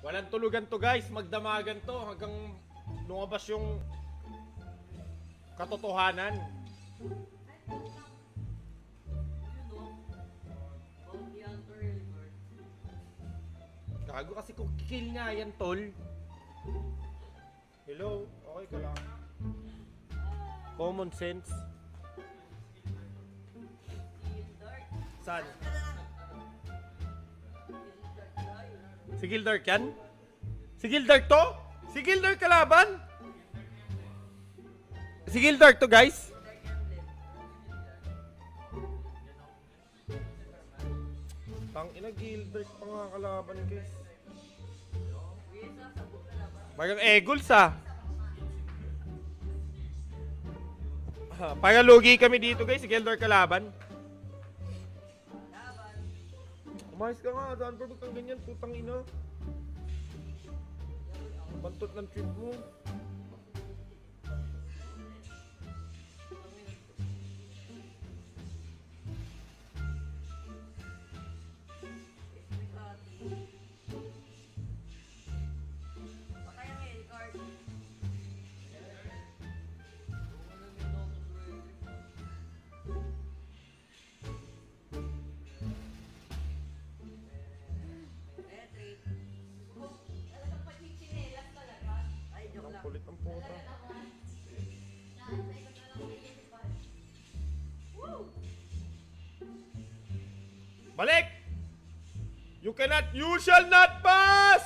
Walang tulugan to guys, magdamagan to hanggang lumabas yung katotohanan. Gago kasi kung kill nga yan, tol. Hello, okay ka lang. Common sense. Saan? Si Gildark yan? Si Gildark to? Si Gildark kalaban? Si Gildark to guys? Tang ina Gildark pa nga kalaban guys. Parang Eagles ah. Ah, Parang lugi kami dito guys, si Gildark kalaban. Umayos ka nga, pa ba't kang ganyan, putang ina? Bantot ng trip mo. Balik! You cannot, you shall not pass!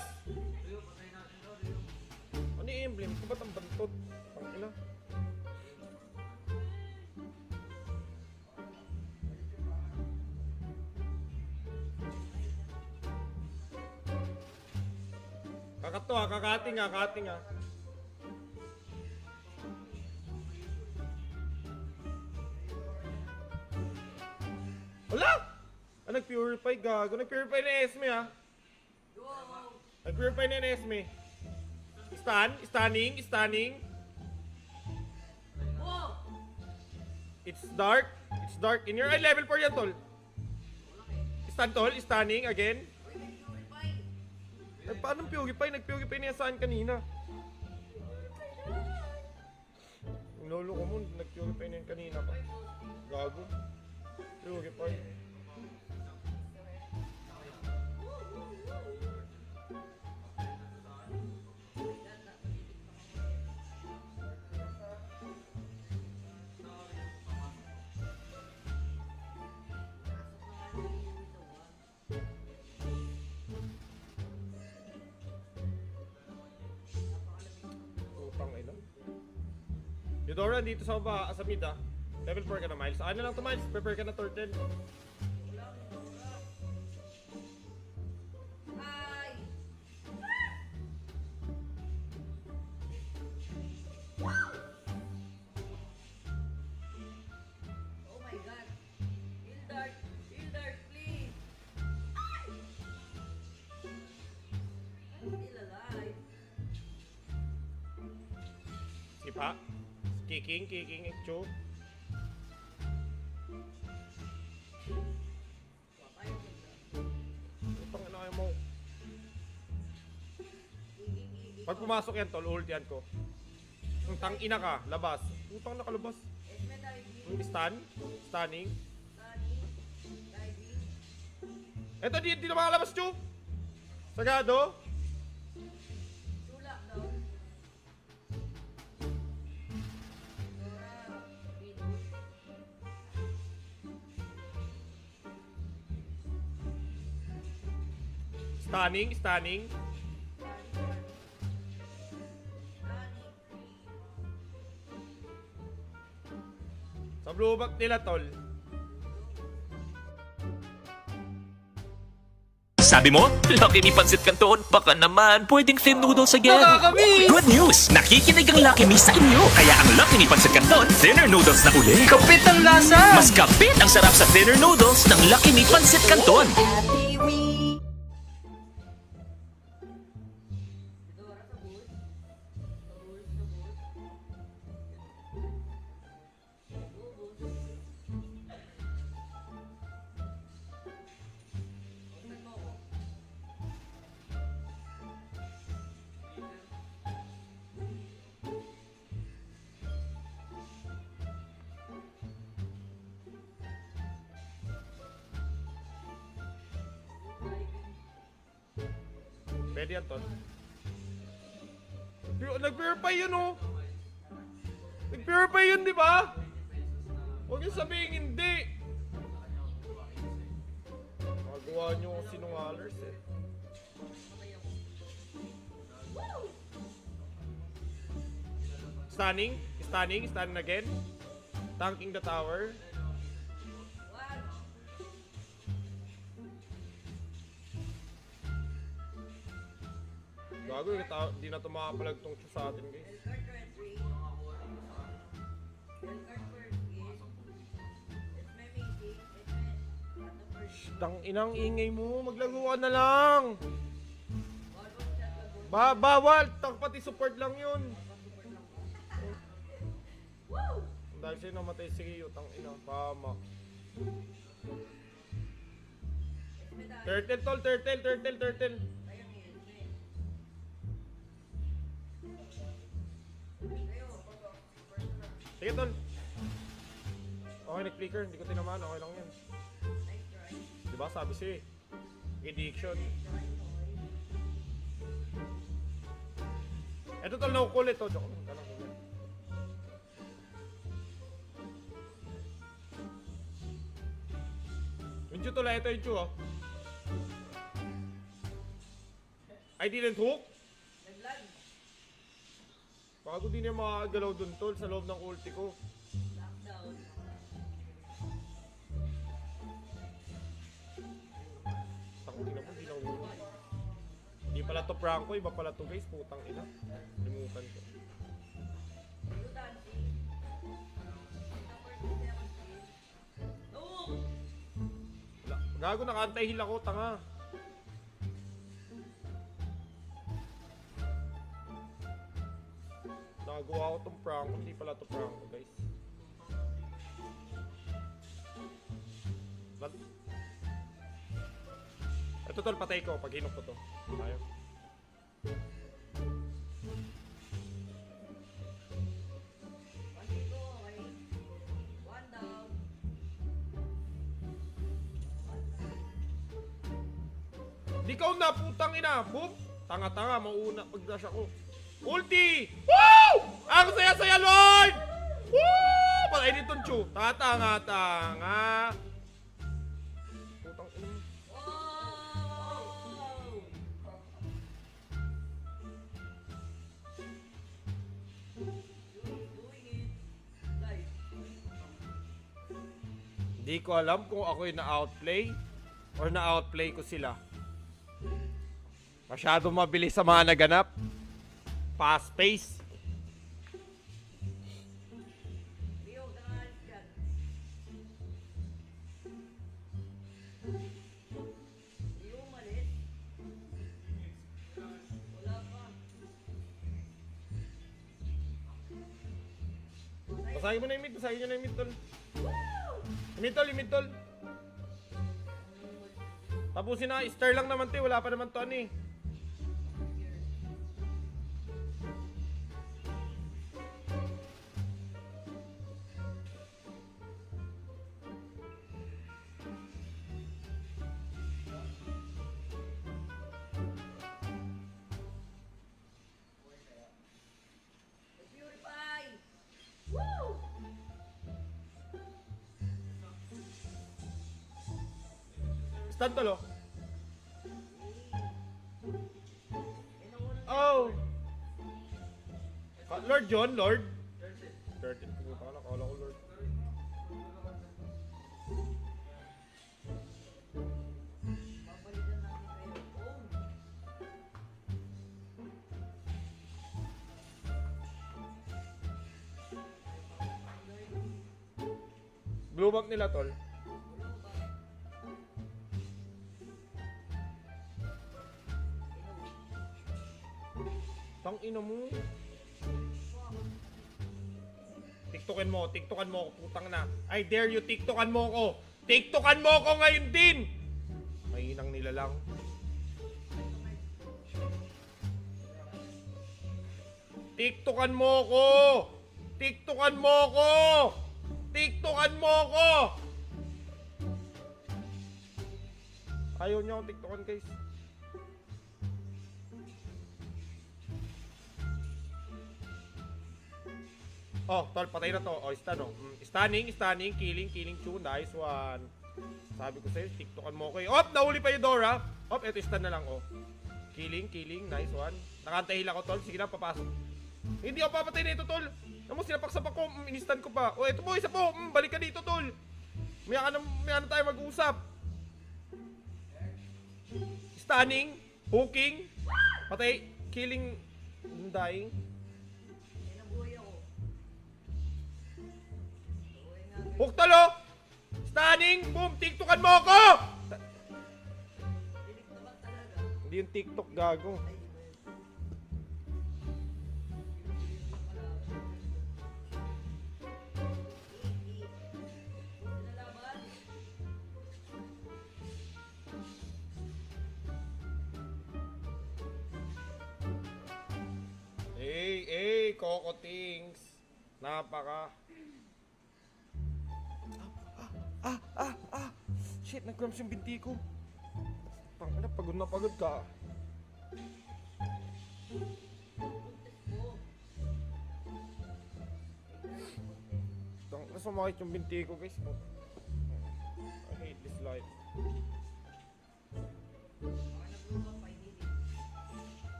Ano yung emblem? Ito ba't ang bantot? Ang ina. Kakato ha, kakating ha, kakating ha. Wala! Ah, nag-purify, gago. Nag-purify na Esme, ha? Nag-purify na Esme. Stun, stunning, stunning. It's dark. It's dark. In your eye, level 4 yan, tol. Stun, tol. Stunning, again. Eh, paano Purify? Nag-purify na yan saan kanina? Lolo ko mo, nag-purify na yan kanina pa. Gago. Purify. Eudora, dito sa baba, sa mid ah. Level 4 ka na, Miles. Ano lang to, Miles? Prepare ka na turtle. Oh my god. Hildart, Hildart, please. I'm still alive. Sipa. Kicking, kicking, ekcho. Ko na. Mo. Pag pumasok yan, tol, ult yan ko. Ang tang ina ka, labas. Putang nakalabas. Yung stun, stunning. Eto, di, di na makalabas, Chu. Sagado. Tulak Stunning, stunning. Sa blue back nila, tol. Sabi mo, Lucky Me Pansit Canton, baka naman pwedeng thin noodles again. Nakakamiss! Good news! Nakikinig ang Lucky Me sa inyo. Kaya ang Lucky Me Pansit Canton, thinner noodles na uli. Kapit ang lasa! Mas kapit ang sarap sa thinner noodles ng Lucky Me Pansit Canton. Ready? Pero Nag-purify yun, oh! Nag-purify yun, di ba? Huwag yung sabihin hindi! Magawa nyo kung sinungalers, eh. Stunning? Stunning? Stunning again? Tanking the tower? Gago, yung tao, di na ito makapalag tong sa atin, guys. Tang inang ingay mo, maglago ka na lang. Ba bawal, tang pati support lang yun. Dahil siya namatay si Rio, tang ina, pama. Turtle tol, turtle, turtle, turtle. Sige tol. Okay, nag-flicker, hindi ko tinamaan, okay lang yan. Diba sabi siya eh. Addiction. Ito tol, nakukulit to. Joke lang, ganun, ganun. Yung Chu tol, ito yung Chu oh. I didn't hook? Bago din niya makagalaw dun tol sa loob ng ulti ko. Tangina mo, di na huli. Hindi pala to prank ko, iba pala to guys, putang ina. Limutan ko. Wala. Gago, naka-anti-heal ako, tanga. Nagawa ko tong prank hindi pala to prank ko guys. Ba't? Ito tol, patay ko pag hinok ko to. Ayaw. Di ka na, putang ina. Boom! Tanga-tanga, mauna pag-dash ako. Ulti! Woo! Ang saya-saya, Lord! Woo! Patay nito, Chu. Tatanga-tanga. Putang ina mo. Di ko alam kung ako'y na-outplay or na-outplay ko sila. Masyado mabilis sa mga naganap. Fast pace. Basahin mo na yung mid, basahin nyo na yung mid tol. Yung Mid tol, yung mid tol. Tapusin na, star lang naman to, eh. wala pa naman to ano eh. Stand tol oh. Lord John, Lord? 13, pumunta ka na, kala ko Lord. Blue bank nila, tol. Ina mo. Tiktokan mo, tiktokan mo ako, putang na. I dare you, tiktokan mo ako. Tiktokan mo ako ngayon din! Mahinang nila lang. Tiktokan mo ako! Tiktokan mo ako! Tiktokan mo ako! Ayaw niya akong tiktokan guys. Oh, tol, patay na to. Oh, stun oh. Mm, stunning, stunning, killing, killing two. Nice one. Sabi ko sa'yo, tiktokan mo ko eh. Op, nahuli pa yung Dora. Op, eto stun na lang oh. Killing, killing, nice one. Nakantahil ako tol. Sige na, papasok. Hindi ako papatay na ito tol. Alam mo, sinapaksapak ko, mm, inistan ko pa. Oh, eto po, isa po. Mm, balik ka dito tol. May ano, may ano tayo mag-usap. Stunning, hooking, patay, killing, dying. Buhay nga. Hook talo! Stunning! Boom! TikTokan mo ako! Hindi yung TikTok gago. Hey, hey, Coco Things. Napaka. Ah, ah. Shit, nag-cramps yung binti ko. Tangina, pagod na pagod ka. Tangina, sumakit yung binti ko, guys. I hate this life.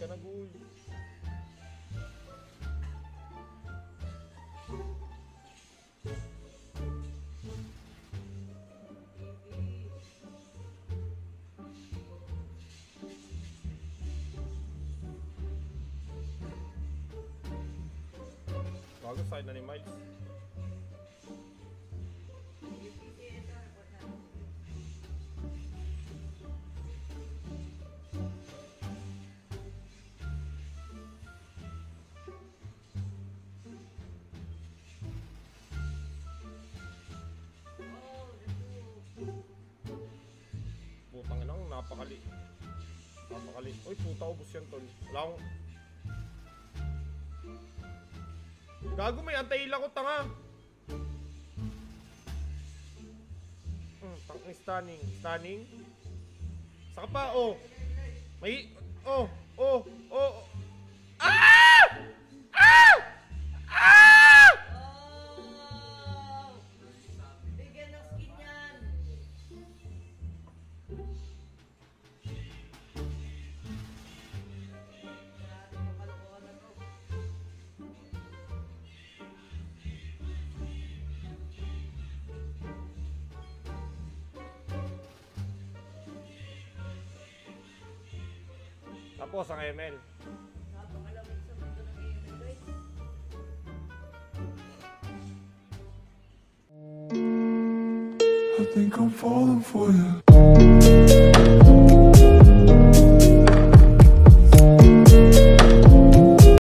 Pag malakas ka na, guy. Napakali. Uy, puta, ubos yan, tol. Wala akong... Gago, may antay ko, tanga. Hmm, tang stunning. Stunning. Saka pa, oh. May... Oh, oh, oh. oh. Ah! Tapos ang ML. Napakalamig sa mundo ng AML, guys. I think I'm falling for you.